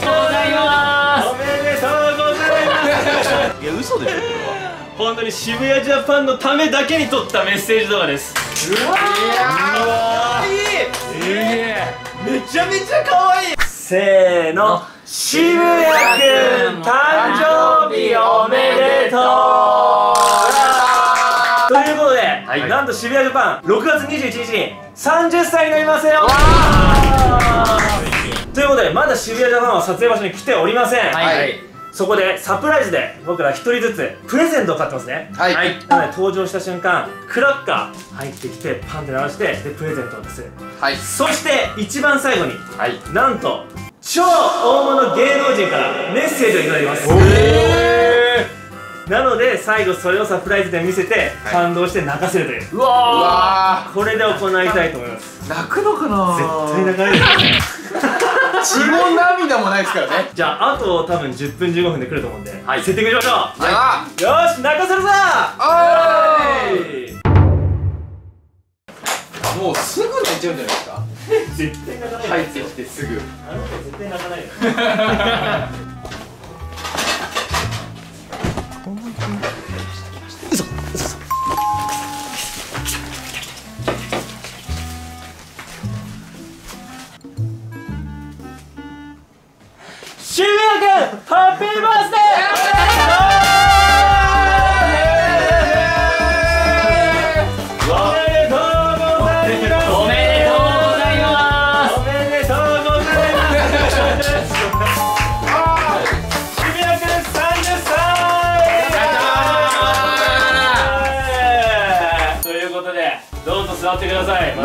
ございますおめでとうございます。いや嘘でしょ。これは本当に渋谷ジャパンのためだけに撮ったメッセージ動画です。うわーいい。めちゃめちゃ可愛いせーの渋谷くん誕生日おめでとう。ということで、なんと渋谷ジャパン6月21日に30歳になりますよということでまだ渋谷ジャパンは撮影場所に来ておりません、はい。そこでサプライズで僕ら一人ずつプレゼントを買ってますね。はい、なので登場した瞬間クラッカー入ってきてパンって鳴らしてでプレゼントを渡すはい。そして一番最後にはい。なんと超大物芸能人からメッセージをいただきます。えなので最後それをサプライズで見せて感動して泣かせるという、うわうわこれで行いたいと思います。ー泣くのかな？絶対泣かない。ですよね血も涙もないですからね。じゃああと多分10分15分で来ると思うんで、はい、セッティングしましょう、やだよーし泣かせるぞ！おーい。もうすぐ泣いちゃうんじゃないですか？絶対泣かない入ってきてすぐ。あの子絶対泣かないよ 渋谷君ハッピーバースデー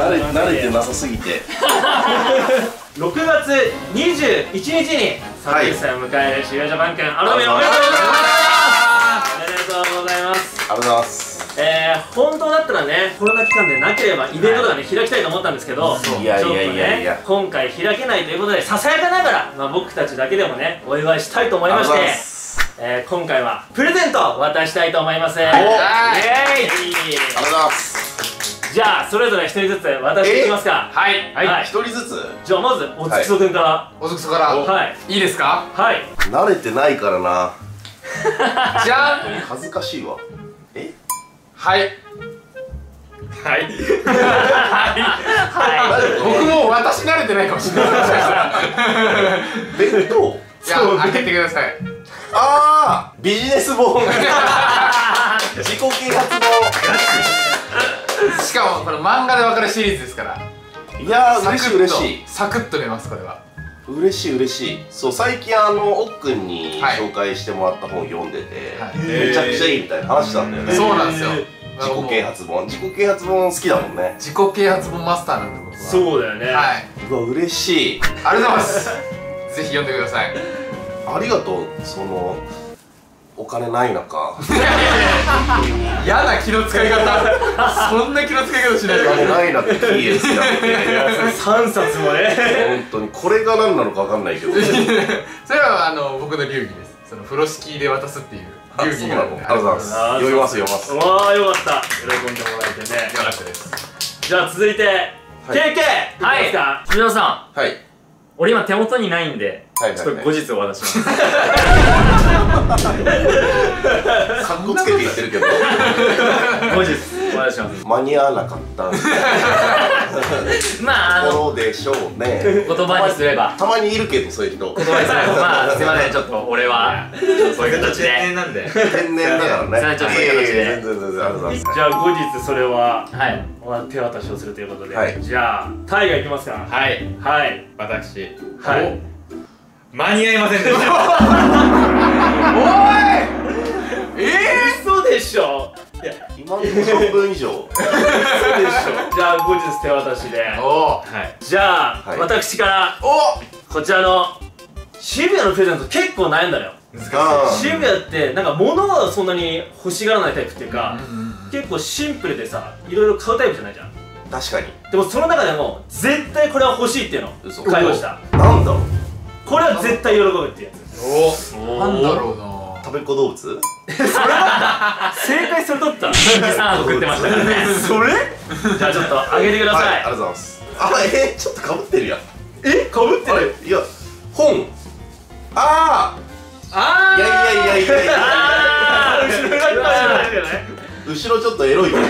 慣れ慣れてなさすぎて。6月21日にはい30歳を迎える渋谷ジャパン君改めておめでとうございます。おめでとうございます。ありがとうございます。えー、本当だったらねコロナ期間でなければイベントとかね、開きたいと思ったんですけどいやいやいやいや。ね今回開けないということでささやかながら、まあ、僕たちだけでもねお祝いしたいと思いましてえー、今回はプレゼントを渡したいと思います。イエーイ。はいありがとうございますじゃあそれぞれ一人ずつ渡していきますか。はい。はい。一人ずつ？じゃあまずおつきそくんから。おずくそから。はい。いいですか？はい。慣れてないからな。じゃん恥ずかしいわ。え？はい。はい。何僕も私慣れてないかもしれない。弁当？いや開けてください。ああビジネス本。自己啓発 しかもこの漫画でわかるシリーズですから。本いやー嬉しい嬉しい。サクッと出ますこれは。嬉しい嬉しい。そう最近あの奥くんにはい。紹介してもらった本読んでて、はい。めちゃくちゃいいみたいな話したんだよね、そうなんですよ。自己啓発本。自己啓発本好きだもんね。自己啓発本マスターなんで僕は。そうだよね。はい。うわ嬉しい。ありがとうございます。ぜひ読んでください。ありがとう。そのお金ない中。嫌な気の使い方。そんな気の使い方しないでお金ない中キーエスやって。3冊もね。本当にこれが何なのか分かんないけど。それはあの僕の流儀です。その風呂敷で渡すっていうあ流儀がありがとうございます。読みます。読みますわあよかった。喜んでもらえてね。よかったですじゃあ続いて、はい。KK い。きますか？渋谷さん。はい。俺今手元にないんではいはい。ちょっと後日お渡しします かっこつけて言ってるけど。後日お渡しします間に合わなかった。まああのところでしょうね。言葉にすれば。たまにいるけどそういう人。言葉にすればまあすいませんちょっと俺はそういう形で。なんで天然だからね。ちょっとそういう形で。じゃあ後日それははい。手渡しをするということで、はい。じゃあタイがいきますか。はい。はい。私。はい間に合いませんでした。嘘でしょ。今の半分以上。嘘でしょ。じゃあ後日手渡しで。おおはい。じゃあ、はい私からおこちらの渋谷のプレゼント結構悩んだのよ。あ渋谷ってなんか物はそんなに欲しがらないタイプっていうか、結構シンプルでさいろいろ買うタイプじゃないじゃん。ー確かに。でもその中でも絶対これは欲しいっていうの。嘘。買いました。なんだ？ろうこれは絶対喜ぶってやつ。お。なんだろうな。食べっ子動物？正解それ取った。3送ってましたからね。それ？じゃあちょっとあげてください、はいありがとうございます。あえー、ちょっとかぶってるやん。え？かぶってあるれいや本。あああいやいやいやいやいや。あー。後ろにあったじ後ろちょっとエロい。からえ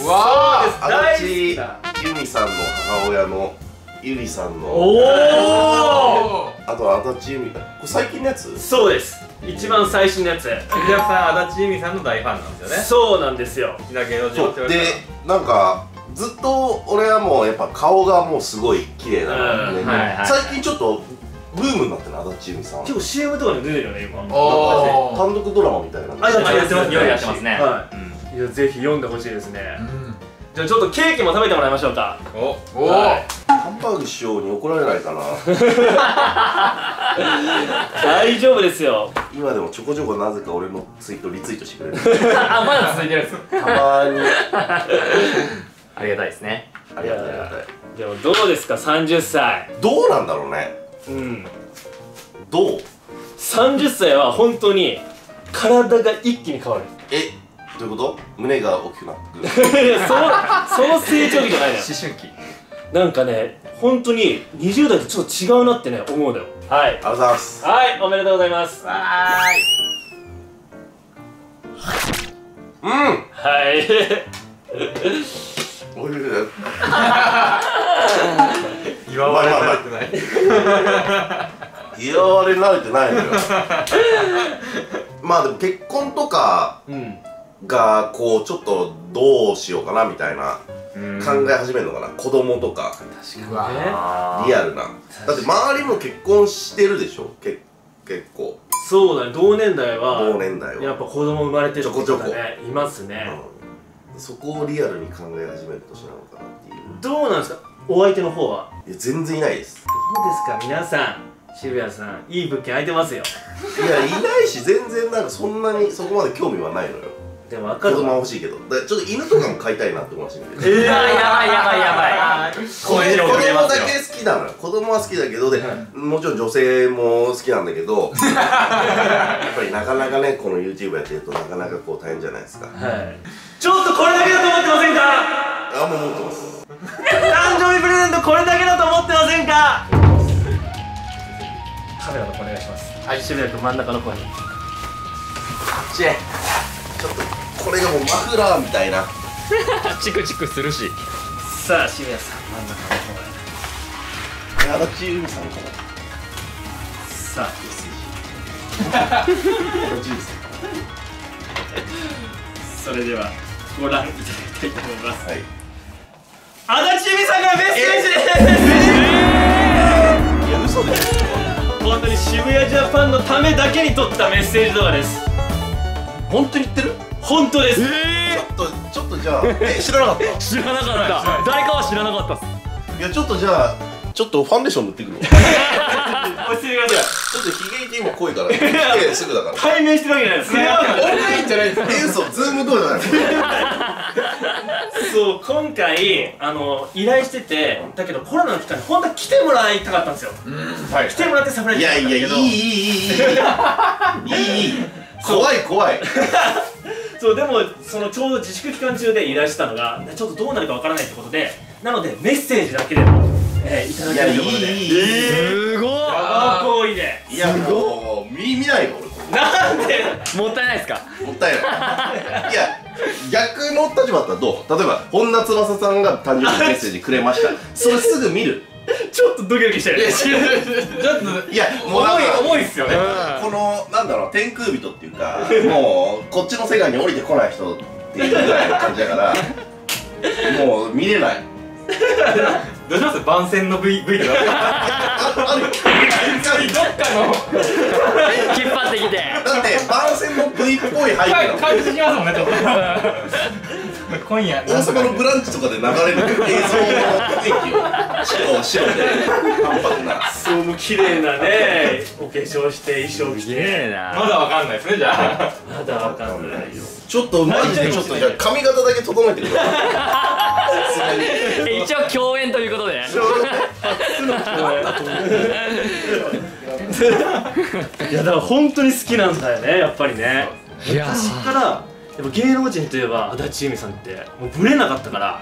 うわ足大立好由美さんの母親のゆりさんー、の。おお あとは足立由美これ最近のやつ？そうです。一番最新のやつ。ジャクさん足立由美さんの大ファンなんですよね。そうなんですよ。好きな芸能人そうって言われたらでなんかずっと俺はもうやっぱ顔がもうすごい綺麗だな。って、うん。はいはい。最近ちょっとブームになってるの足立由美さん結構 CM とかに出てるよね今。おー。単独ドラマみたいな。あやってますやってますね。はい、いやぜひ読んでほしいですね、うんじゃあちょっとケーキも食べてもらいましょうか。おお。はい。ハンバーグ師匠に怒られないかな。大丈夫ですよ。今でもちょこちょこなぜか俺のツイートリツイートしてくれる。あまだ続いてるんです。たまに。ありがたいですね。ありがたいありがたい。でもどうですか？30歳。どうなんだろうね。うん。どう？30歳は本当に体が一気に変わる。えどういうこと？胸が大きくなってくる。いやそのその成長期じゃないのよ。思春期。なんかね本当に20代とちょっと違うなってね思うのよ。はい。ありがとうございます。はいおめでとうございます。わうん。はい。おい。しいーい祝われ慣れてない。言われ慣れてないのよ。まあでも結婚とかうんがこうちょっとどうしようかなみたいなうん。考え始めるのかな、子供とか。うわあリアルな。だって周りも結婚してるでしょ？け結構。そうだね。同年代は同年代は。やっぱ子供生まれてるちょこちょこ。いますね、うん、そこをリアルに考え始める年なのかなっていう？どうなんですか？お相手の方は？いや全然いないです。どうですか？皆さん。渋谷さん。いい物件空いてますよ。いやいないし全然なんかそんなにそこまで興味はないのよでも分かるわ。子供は欲しいけど。だからちょっと犬とかも飼いたいなって思いましたけどえやばいやばいやばいやばい。子供だますよけ好きなのよ。子供は好きだけどで、はもちろん女性も好きなんだけどやっぱりなかなかねこの YouTube やってるとなかなかこう大変じゃないですか。はい。ちょっとこれだけだと思ってませんか？あもう持ってます。誕生日プレゼントこれだけだと思ってませんか？カメラの方お願いします。はい渋谷君真ん中の方に。ちえちょっとこれがもうマフラーみたいな。チクチクするし。さあ渋谷さん真ん中の方へ足立由美さん。かなさあ足立由美さそれではご覧いただきたいと思います。んはい。足立由美さんからメッセージです。いや嘘でし本当に渋谷ジャパンのためだけに撮ったメッセージ動画です。ょ本当に言ってる？本当です。ちょっとちょっとじゃあえ知らなかった？知らなかった。誰かは知らなかったっす。いやちょっとじゃあちょっとファンデーション塗ってくるわ。落ち着いてください。ちょっとヒゲイテ今濃いから来てすぐだから。対面してるわけじゃないです。ねオンラインじゃないです。かえ嘘ズームどうじゃないそう今回あの依頼しててだけどコロナの期間に本当は来てもらいたかったんですよ。はい。来てもらってサプライズいやいやいいいいいいいいいい。いい怖い怖いそうでもそのちょうど自粛期間中で依頼してたのがちょっとどうなるかわからないってことでなのでメッセージだけでも、えーいただけるということで。いいいい。すごい。あ行為でい。やもう見見ないよ俺こなんで？もったいないですか？れもったいない。いや逆の立場だったらどう？例えば本田翼さんが誕生日メッセージくれました。それすぐ見る ちょっとドキドキしてる ちょっといやもうなんか重いっすよね。このなんだろう天空人っていうかもうこっちの世界に降りてこない人っていうぐらいの感じだから もう見れない。どうします？番宣の V, v とか。あある。よどっかの。引っ張ってきて。だって番宣の V っぽい背景感じしますもんねちょっと今夜大阪のブランチとかで流れる映像の雰囲気を白白で淡白な。そうも綺麗なねお化粧して衣装着て。まだわかんないですねじゃあ。まだわかんないちょっとマジでちょっとじゃあ髪型だけ整えてください一応共演ということで。いやだから本当に好きなんだよねやっぱりね。いや昔からやっぱ芸能人といえば足立由美さんってもうブレなかったから。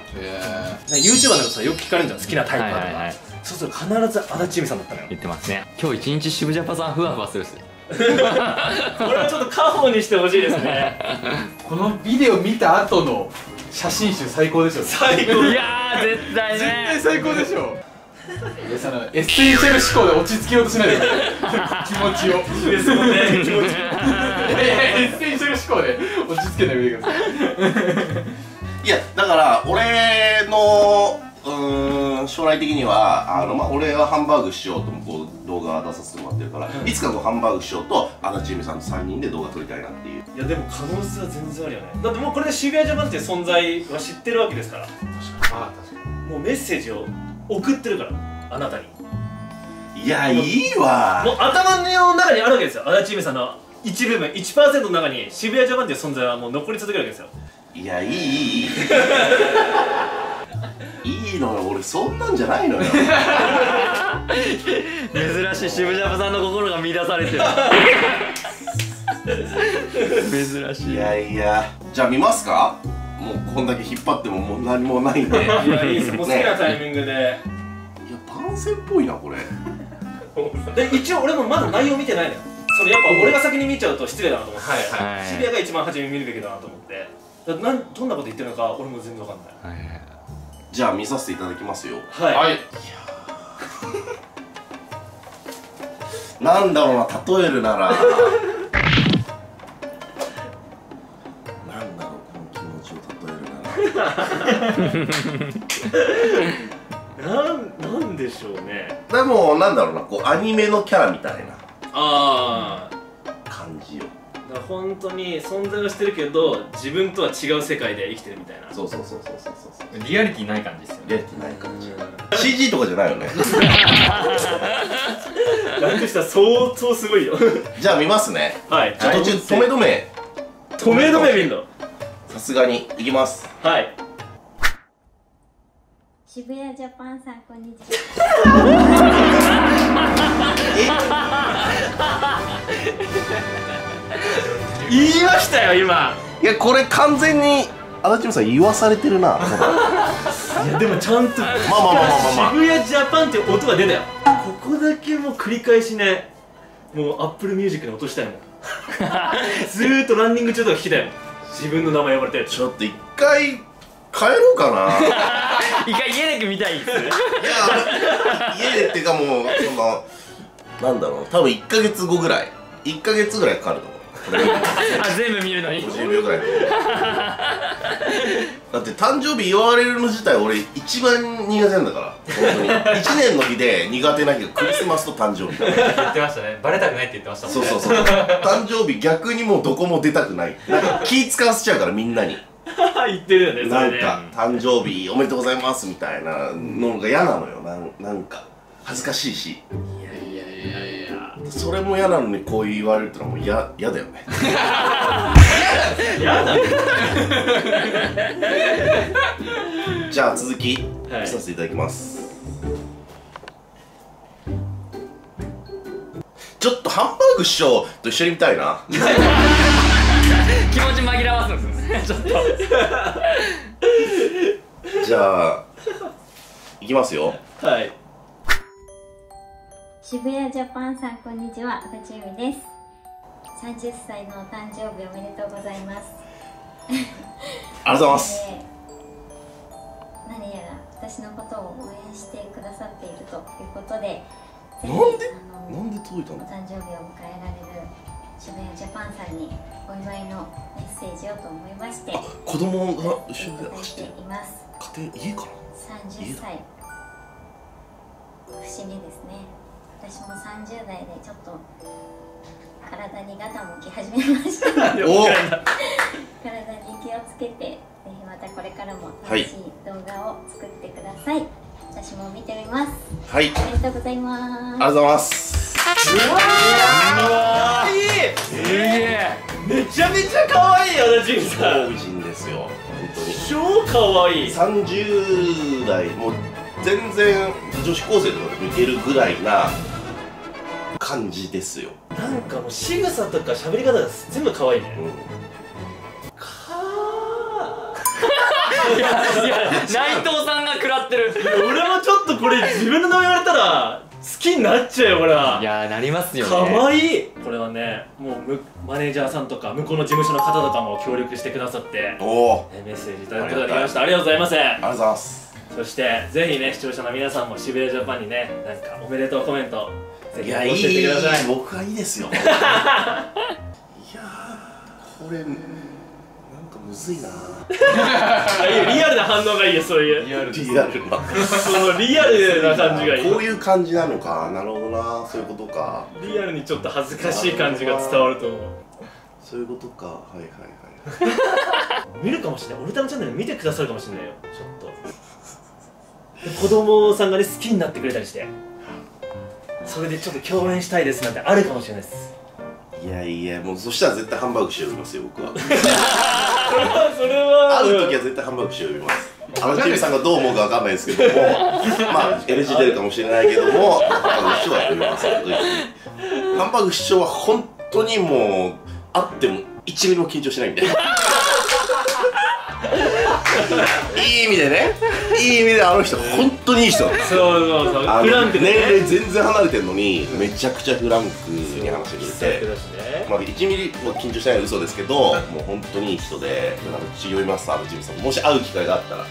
YouTuber なんかさよく聞かれるじゃん好きなタイプはとか、はいはいはい。そうすると必ず足立由美さんだったのよ。言ってますね。今日一日渋ジャパさんふわふわするっす。これはちょっと家宝にしてほしいですね。このビデオ見た後の写真集最高でしょ。最高。いやー絶対絶対ね最高でしょ。いやそのエッセンシャル思考で落ち着けようとしないで 気持ちを。ですもんね気持ち。いやいやエッセンシ思考で落ち着けないでください。いやだから俺のうーん将来的にはあの、まあ、俺はハンバーグ師匠ともこう動画出させてもらってるから、いつかこうハンバーグ師匠と安達祐実さんと3人で動画撮りたいなっていう。いやでも可能性は全然あるよね。だってもうこれで渋谷ジャパンっていう存在は知ってるわけですから。あ確かもうメッセージを送ってるからあなたに。いやいいわ。もう頭の中にあるわけですよ。足立由美さんの一部分1%の中に渋谷ジャパンという存在はもう残り続けるわけですよ。いやいい。いい。いいのよ。俺そんなんじゃないのよ。珍しい渋ジャパさんの心が乱されてる。珍しい。いやいや。じゃあ見ますか？もうこんだけ引っ張ってももう何もないんで。いやいいです。もう好きなタイミングで、いや番宣っぽいなこれ。一応俺もまだ内容見てないのよ。それやっぱ俺が先に見ちゃうと失礼だなと思って、はいはい。渋谷が一番初めに見るべきだなと思って。だなんどんなこと言ってるのか俺も全然わかんない。はい。じゃあ見させていただきますよ。はい、はい。なんだろうな例えるなら。なんだろうこの気持ちを例えるなら。なんなんでしょうね。でもなんだろうなこうアニメのキャラみたいなああ感じよだ本当に存在はしてるけど自分とは違う世界で生きてるみたいな。そうそうそうそうそうそう。リアリティない感じですよね。リアリティない感じ。CG とかじゃないよね。ランクしたら相当すごいよ。じゃあ見ますね。はい。じゃあ途中止め止め。止め止め見んの。さすがにいきます。はい。渋谷ジャパンさんこんにちは 言いましたよ今。いやこれ完全に安達さん言わされてるな。いやでもちゃんとまあまあまあまあまあ渋谷ジャパンっていう音が出たよ。ここだけもう繰り返しねもう Apple Music に落としたいもんずーっとランニング中とか聞きたいもん。自分の名前呼ばれたやつちょっと一回帰ろうかな。い や一回家で見たいっす。家でっていうかもうそのなんだろう。多分1か月後ぐらい。1か月ぐらいかかると思う。これ。あ全部見るのに。50秒ぐらい だって誕生日祝われるの自体俺一番苦手なんだから。本当に。1年の日で苦手な日がクリスマスと誕生日。言ってましたね。バレたくないって言ってましたもんね。そうそうそう。誕生日逆にもうどこも出たくない。なんか気使わせちゃうからみんなに。言ってるよね。なんか誕生日おめでとうございますみたいなのが嫌なのよ。なんなんか。恥ずかしいしいやいやそれも嫌なのにこう言われるってのはもう嫌嫌だよね。やだ。じゃあ続きはい。見させていただきます、ちょっとハンバーグ師匠と一緒に見たいな。気持ち紛らわすんですね。ちょっと。じゃあいきますよ。はい渋谷ジャパンさんこんにちは。足立由美です。30歳のお誕生日おめでとうございます。ありがとうございます。え ー何やら私のことを応援してくださっているということでぜひなんで？あのなんで届いたおの誕生日を迎えられる渋谷ジャパンさんにお祝いのメッセージをと思いまして子供がい後ろでただいて走ってるいます。家庭家か30歳。不思議ですね私も30代でちょっと体にガタもき始めました。体に気をつけてぜひまたこれからもはい。楽しい動画を作ってください、私も見てみます。はい。ありがとうございます。ありがとうございます。うわー。いいすげえめちゃめちゃ可愛い足立由美さん。老人ですよ本当に。超可愛い。30代。もう全然女子高生とかで見てるぐらいな感じですよ、なんかもう仕草とか喋り方が全部可愛いね。うん、かいや内藤さんが食らってる。ー俺もちょっっとこれ自分の名前言われたら好きになっちゃうよこれ。はいやーなりますよね。かわいいこれはねもうむマネージャーさんとか向こうの事務所の方とかも協力してくださっておメッセージいただくことができました。ありがとうございますありがとうございます。そしてぜひね視聴者の皆さんも渋谷ジャパンにねなんかおめでとうコメントぜひ。教えいやいい。てください。僕はいいですよ。いやーこれなんかむずいな。あリアルな反応がいいよそういう。リアルリアルなそのリアルな感じがいい。こういう感じなのか。なるほどな。そういうことか。リアルにちょっと恥ずかしい感じが伝わると思う。そういうことか。はいはいはい 見るかもしれない。俺たのチャンネル見てくださるかもしれないよ。ちょっと。で子供さんがね好きになってくれたりしてそれでちょっと共演したいですなんてあるかもしれないです。いやいやもうそしたら絶対ハンバーグしよりますよ僕は。それはそれは会う時は絶対ハンバーグしよります。あのチームさんがどう思うかわかんないですけども。まあ LG 出るかもしれないけどもハンバーグ師匠は呼びますハンバーグ師匠は本当にもう会っても1ミリも緊張しないんで いい意味でねいい意味であの人本当にいい人そうそうそう。あのフランクで年ね齢全然離れてるのにめちゃくちゃフランクに話してくれて。まあ、1ミリも緊張しないのは嘘ですけど、もう本当にいい人で、だから、ち呼びます、あのジムさん。もし会う機会があったら、